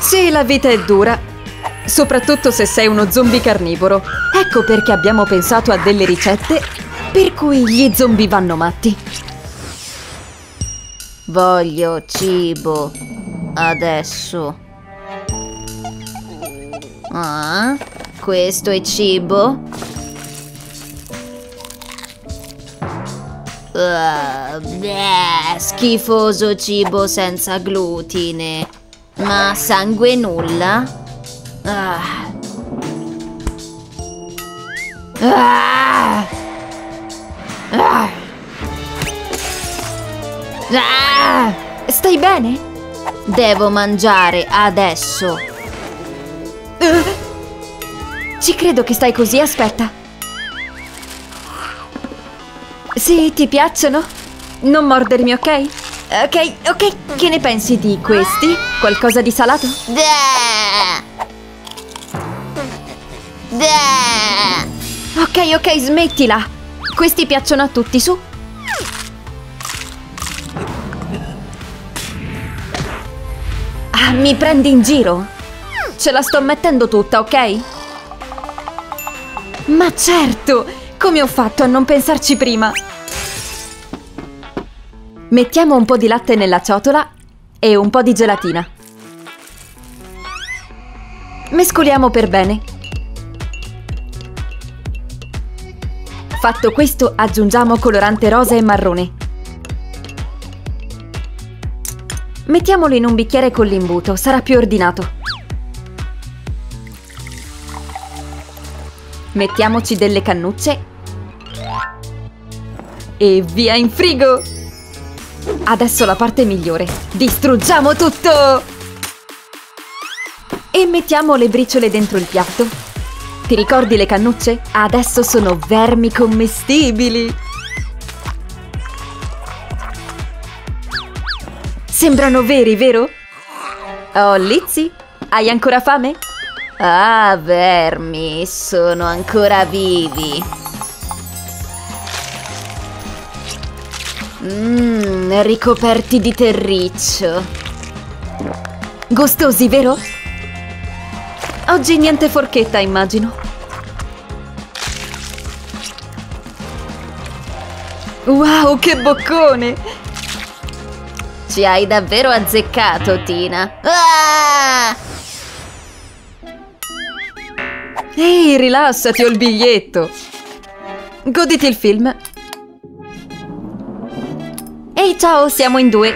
Sì, la vita è dura, soprattutto se sei uno zombie carnivoro. Ecco perché abbiamo pensato a delle ricette per cui gli zombie vanno matti. Voglio cibo. Adesso. Ah, questo è cibo? Uh, bleh, schifoso cibo senza glutine. Ma sangue nulla? Ah. Ah. Ah. Ah, stai bene? Devo mangiare adesso. Ci credo che stai così, aspetta. Sì, ti piacciono? Non mordermi, ok? Ok, ok, che ne pensi di questi? Qualcosa di salato? Ok, ok, smettila. Questi piacciono a tutti, su. Ah, mi prendi in giro? Ce la sto mettendo tutta, ok? Ma certo! Come ho fatto a non pensarci prima? Mettiamo un po' di latte nella ciotola e un po' di gelatina. Mescoliamo per bene. Fatto questo, aggiungiamo colorante rosa e marrone. Mettiamolo in un bicchiere con l'imbuto, sarà più ordinato. Mettiamoci delle cannucce. E via in frigo! Adesso la parte migliore. Distruggiamo tutto! E mettiamo le briciole dentro il piatto. Ti ricordi le cannucce? Adesso sono vermi commestibili! Sembrano veri, vero? Oh, Lizzy, hai ancora fame? Ah, vermi, sono ancora vivi. Mmm, ricoperti di terriccio. Gustosi, vero? Oggi niente forchetta, immagino. Wow, che boccone! Ci hai davvero azzeccato, Tina. Ah! Ehi, rilassati, ho il biglietto. Goditi il film. Ehi, ciao, siamo in due.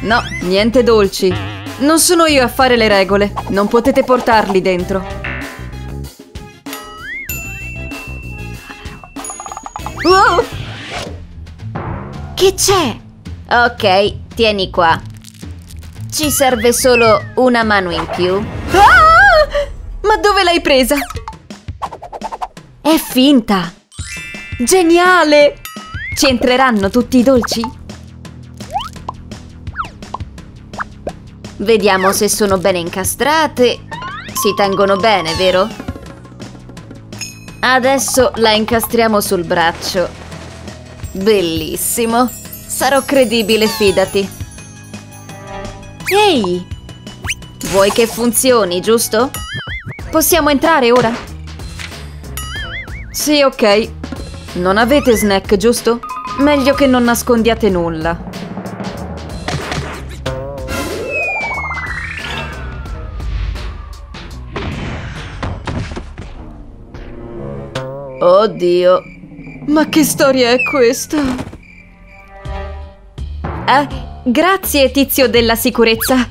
No, niente dolci. Non sono io a fare le regole. Non potete portarli dentro. Wow! Che c'è? Ok, tieni qua. Ci serve solo una mano in più. Ah! Ma dove l'hai presa? È finta! Geniale! Ci entreranno tutti i dolci? Vediamo se sono bene incastrate. Si tengono bene, vero? Adesso la incastriamo sul braccio. Bellissimo! Sarò credibile, fidati. Ehi! Vuoi che funzioni, giusto? Possiamo entrare ora? Sì, ok. Non avete snack, giusto? Meglio che non nascondiate nulla. Oddio. Ma che storia è questa? Eh, grazie, tizio della sicurezza.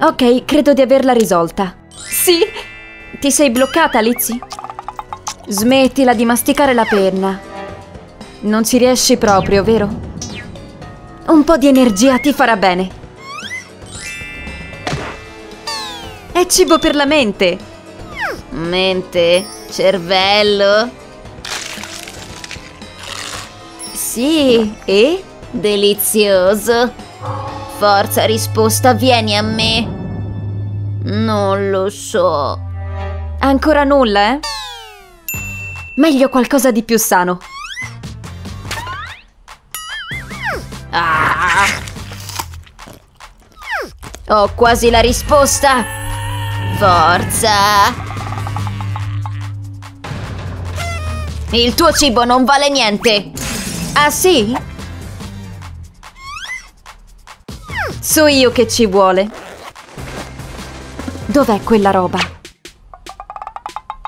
Ok, credo di averla risolta. Sì? Ti sei bloccata, Lizzy? Smettila di masticare la penna. Non ci riesci proprio, vero? Un po' di energia ti farà bene. È cibo per la mente. Mente? Cervello? Sì, e? Delizioso. Forza risposta, vieni a me. Non lo so. Ancora nulla, eh? Meglio qualcosa di più sano. Ah. Ho quasi la risposta. Forza. Il tuo cibo non vale niente. Ah sì? So io che ci vuole. Dov'è quella roba?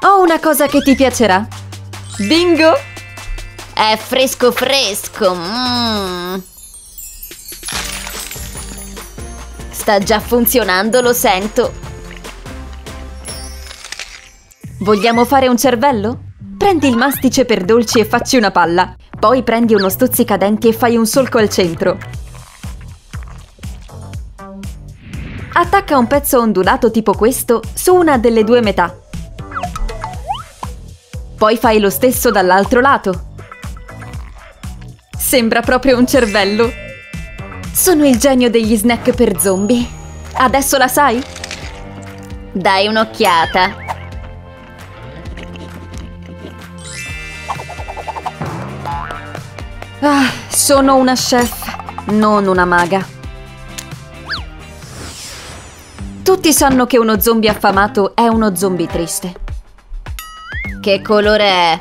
Ho una cosa che ti piacerà. Bingo! È fresco fresco. Mm. Sta già funzionando, lo sento. Vogliamo fare un cervello? Prendi il mastice per dolci e facci una palla. Poi prendi uno stuzzicadenti e fai un solco al centro. Attacca un pezzo ondulato tipo questo su una delle due metà. Poi fai lo stesso dall'altro lato. Sembra proprio un cervello. Sono il genio degli snack per zombie. Adesso la sai? Dai un'occhiata. Ah, sono una chef, non una maga. Tutti sanno che uno zombie affamato è uno zombie triste. Che colore è?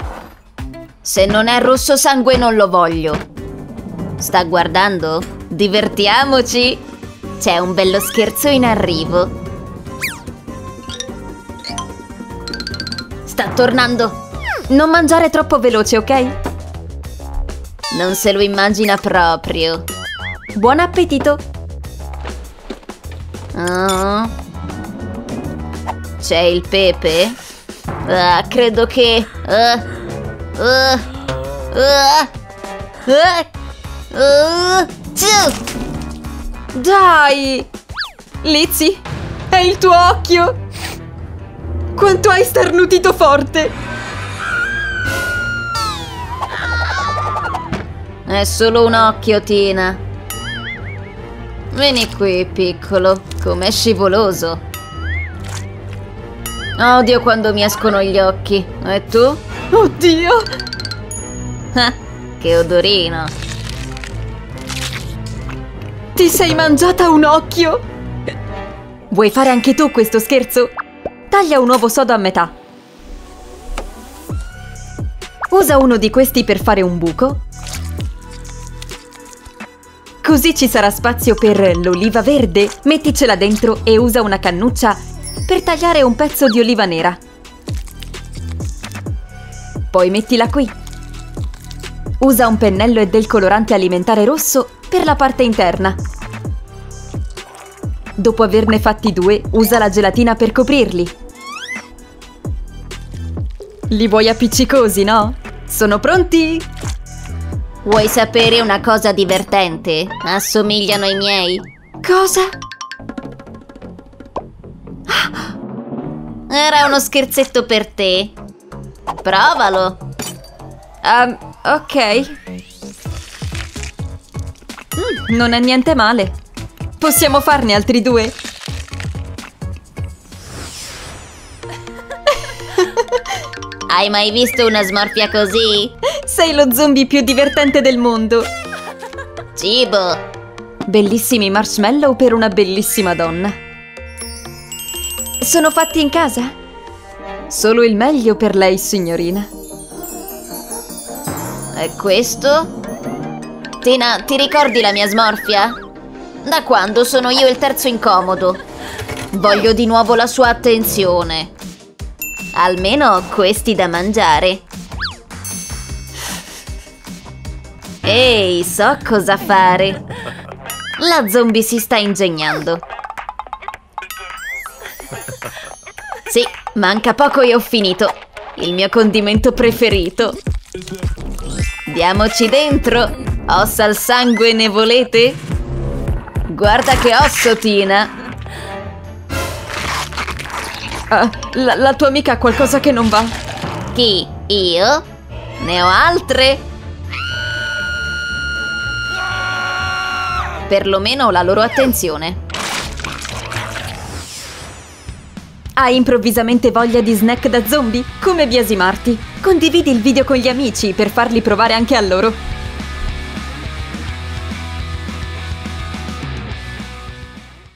Se non è rosso sangue non lo voglio. Sta guardando? Divertiamoci! C'è un bello scherzo in arrivo. Sta tornando. Non mangiare troppo veloce, ok? Non se lo immagina proprio. Buon appetito! Oh. C'è il pepe? Ah, credo che... Uh, uh, uh, Dai! Lizzy, è il tuo occhio! Quanto hai starnutito forte! È solo un occhio, Tina. Vieni qui, piccolo. Com'è scivoloso. Odio quando mi escono gli occhi. E tu? Oddio! Ah, che odorino. Ti sei mangiata un occhio? Vuoi fare anche tu questo scherzo? Taglia un uovo sodo a metà. Usa uno di questi per fare un buco Così ci sarà spazio per l'oliva verde. Metticela dentro e usa una cannuccia per tagliare un pezzo di oliva nera. Poi mettila qui. Usa un pennello e del colorante alimentare rosso per la parte interna. Dopo averne fatti due, usa la gelatina per coprirli. Li vuoi appiccicosi, no? Sono pronti? Vuoi sapere una cosa divertente? Assomigliano ai miei. Cosa? Era uno scherzetto per te. Provalo. Um, ok. Mm, non è niente male. Possiamo farne altri due? Hai mai visto una smorfia così? Sei lo zombie più divertente del mondo! Cibo! Bellissimi marshmallow per una bellissima donna. Sono fatti in casa? Solo il meglio per lei, signorina. E questo? Tina, ti ricordi la mia smorfia? Da quando sono io il terzo incomodo? Voglio di nuovo la sua attenzione. Almeno ho questi da mangiare. Ehi, so cosa fare. La zombie si sta ingegnando. Sì, manca poco e ho finito. Il mio condimento preferito. Diamoci dentro. Ossa al sangue ne volete? Guarda che osso, Tina. Uh, la, la tua amica ha qualcosa che non va. Chi? Io? Ne ho altre? Perlomeno la loro attenzione. Hai improvvisamente voglia di snack da zombie? Come biasimarti? Condividi il video con gli amici per farli provare anche a loro.